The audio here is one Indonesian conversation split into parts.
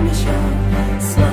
mission. So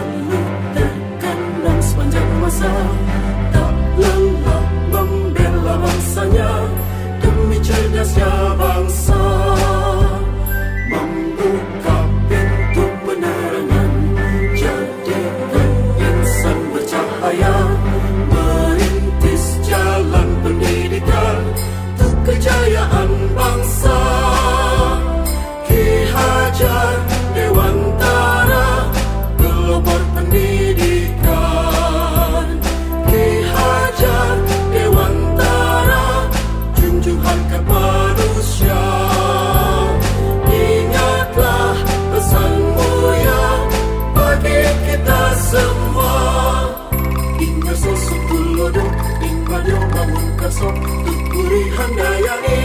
Yo mangun kasok Tukuri handayani